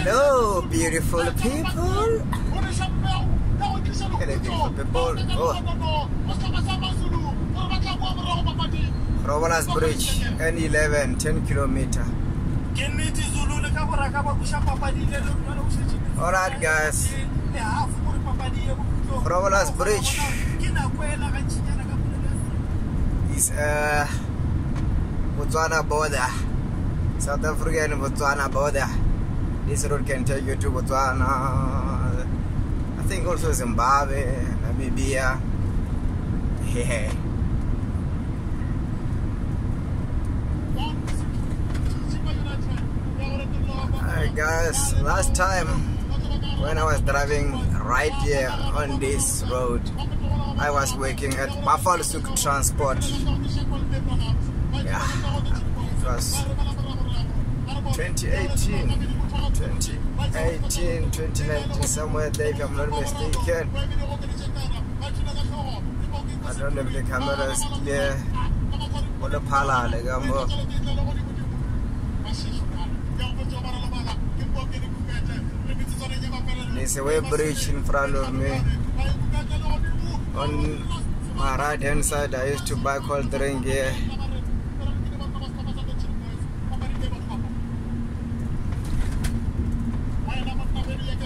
Hello, beautiful people. Hello, beautiful people. Oh, Groblers Bridge, N11, 10 kilometer. Alright, guys. Groblers Bridge is uh, Botswana border. South Africa and Botswana border. This road can take you to Botswana. I think also Zimbabwe, Namibia. Yeah. Alright guys, last time when I was driving right here on this road, I was working at Buffalo Suk Transport. Yeah, it was 2018, 2018, 2019, somewhere there if I'm not mistaken. I don't know if the camera is clear. What a pala, I'm There's a weigh bridge in front of me. On my right hand side, I used to buy cold drink here.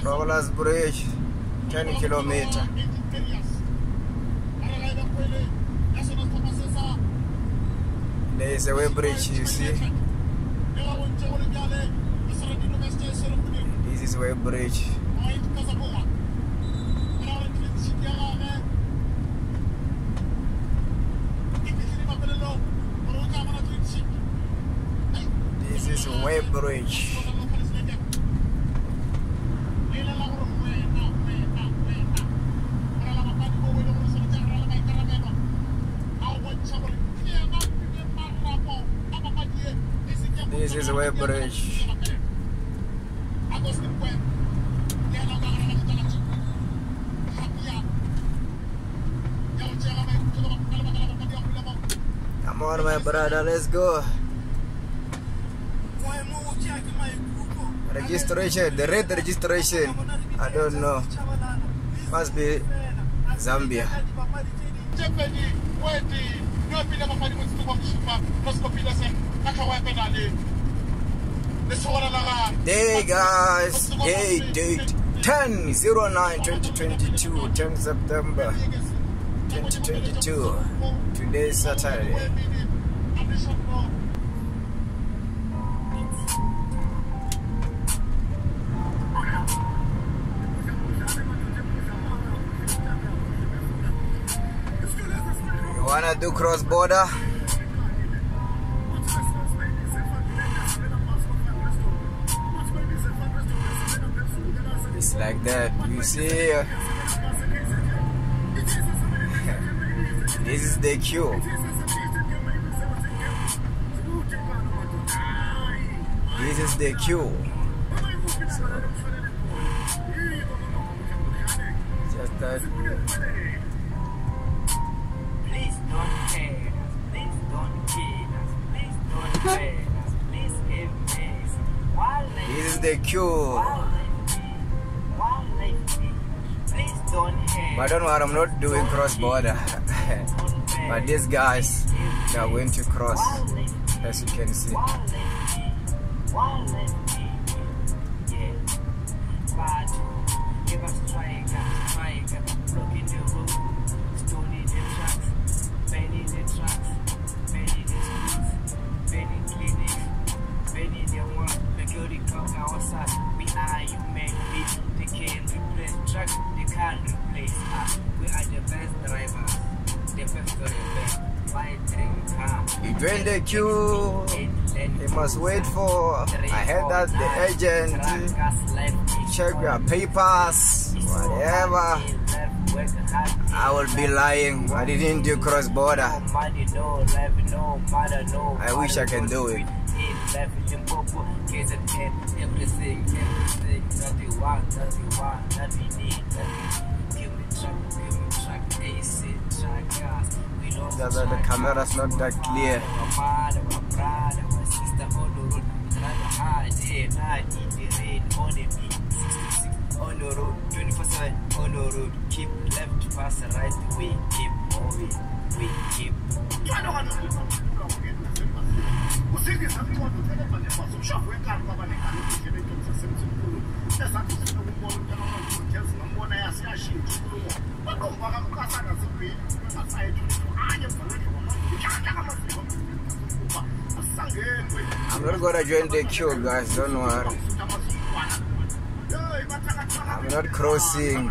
Groblers Bridge, 10 kilometer. There is a weigh bridge, you see. This is weigh bridge. This is weigh bridge. Weigh bridge. Come on, my brother, let's go. Registration, the red registration. I don't know. Must be Zambia. Day guys, day date. 10 09 2022 10 September 2022 Today is Saturday. You wanna do cross border? That. You see, uh, this is the queue. This is the queue. So, just that. Please don't us. Please don't kill us. Please don't us. Please give peace. This is the queue. But don't worry, I'm not doing cross border. but these guys, they are going to cross, as you can see. Queue. You must wait for. I heard that the agent check your papers, whatever. I will be lying. I didn't do cross border. I wish I can do it. The, the, the camera's not that clear. On the beat. 66 on the road, 24 7 on the road. Keep left, pass right, we keep moving, we keep. mqondo I'm not gonna join the queue, guys. Don't worry. I'm not crossing.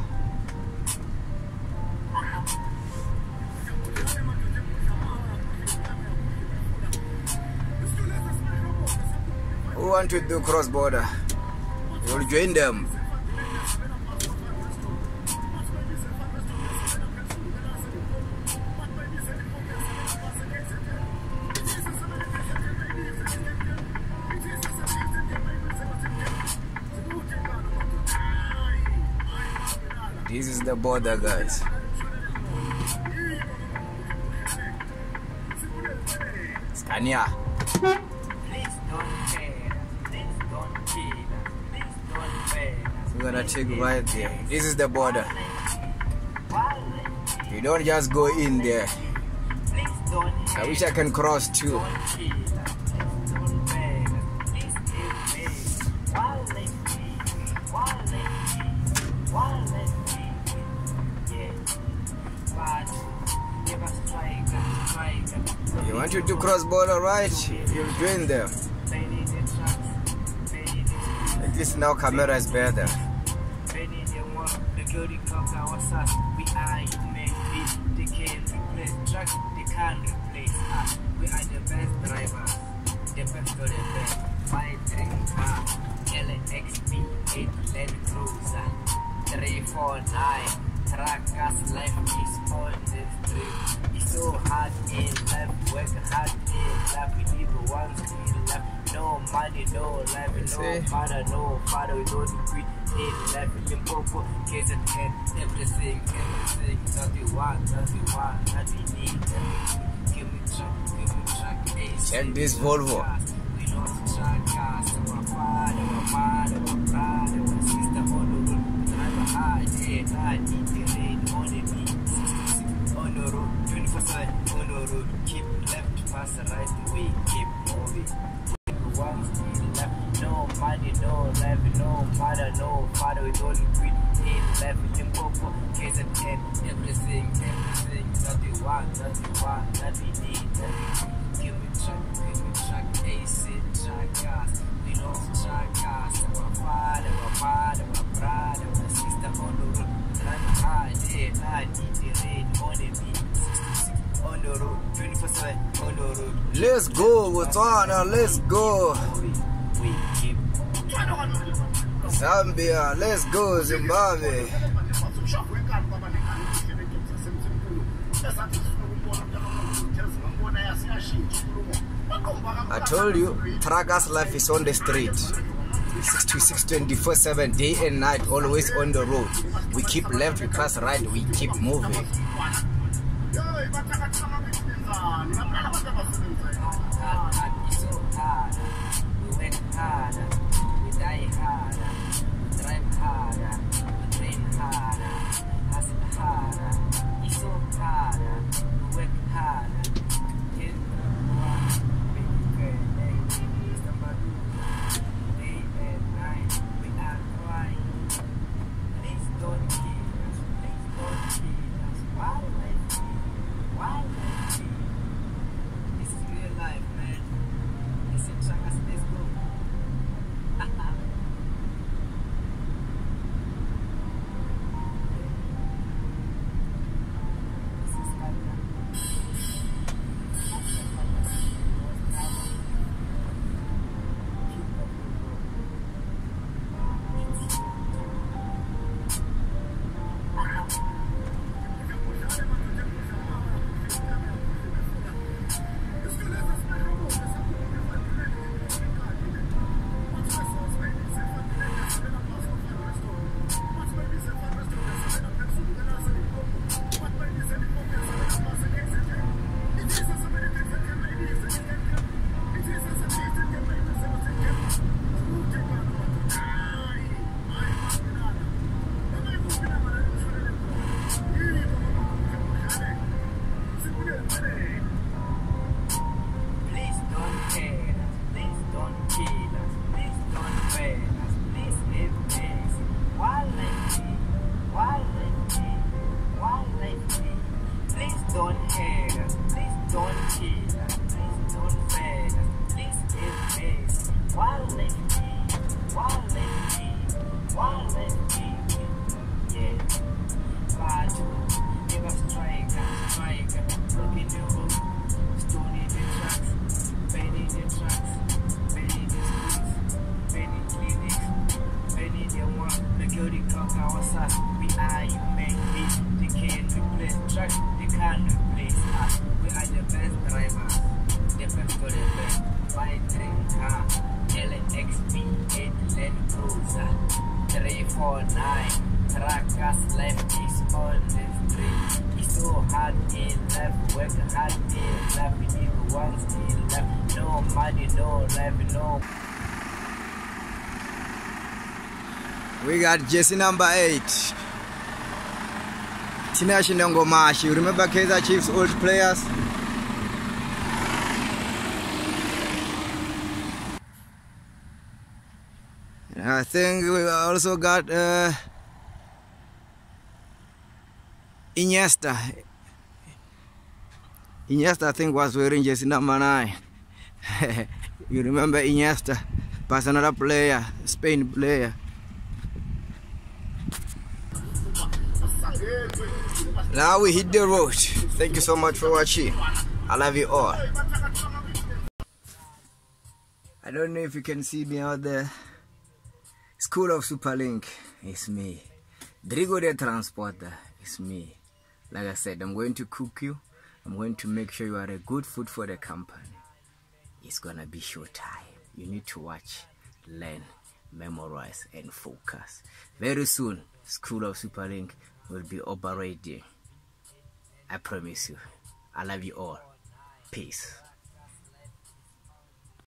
want to do cross border? You'll join them. This is the border, guys. Scania. We're gonna take right there. This is the border. You don't just go in there. I wish I can cross too. You want to cross border, right? You'll join them. At this now, camera is better. Many they want the glory comes our us. We are human beings. They can replace trucks. They can't replace us. We are the best drivers. The best of the best. Three car. LXP eight Land Cruiser. Three four nine. Truckers life is on the street. It's so hard in life. Work hard in life. We live once in life. No money, no life, no father, no father, we don't quit in life, Limpopo, kids and ten, everything, everything, we need. Give me truck, give me truck, hey, Check this Volvo. We know the truck cars, father, sister, the hard, yeah, hard, eat the rain, on the on the road, 24 7, on the road, keep left, pass right, we keep moving no life, no mother, no father. We don't quit in life. Limpopo, kids and ten, everything, everything that we want, that we want, that we need, that we need. Give me track, give me track, AC, trackers. We know trackers. Our father, our mother, our brother, our sister on the road. Run hard, yeah, on the beat. 66 on the road, 24 7 on the road. Let's go. Let's go. Zambia. Let's go, Zimbabwe. I told you, Traga's life is on the street. 6 to 6, 24 7, day and night, always on the road. We keep left, we pass right, we keep moving. don't hate, please don't cheat, please don't fail, Please, is this. Why let me, why let me, why let me, yeah. But if I strike, I strike, look in the book, stony the tracks, bending the tracks, bending the streets, bending clinics, bending the one, the guilty cock outside, behind you make me, the kid, the place, track can please us. We are the best driver, the best for the best. Buy three car, LXP, 8 Land Cruiser, 349. Trackers life is on the street. It's so hard in life, work hard in life, live once in left, No money, no life, no. We got Jesse number eight. Tinashe Nengomasha. You remember Kaizer Chiefs old players? I think we also got uh, Iniesta. Iniesta, I think, was wearing jersey number nine. you remember Iniesta? But another player, Spain player. Now we hit the road. Thank you so much for watching. I love you all. I don't know if you can see me out there. School of Superlink, it's me. Drigo the Transporter, it's me. Like I said, I'm going to cook you. I'm going to make sure you are a good food for the company. It's gonna be show time. You need to watch, learn, memorize, and focus. Very soon, School of Superlink will be operating. I promise you. I love you all. Peace.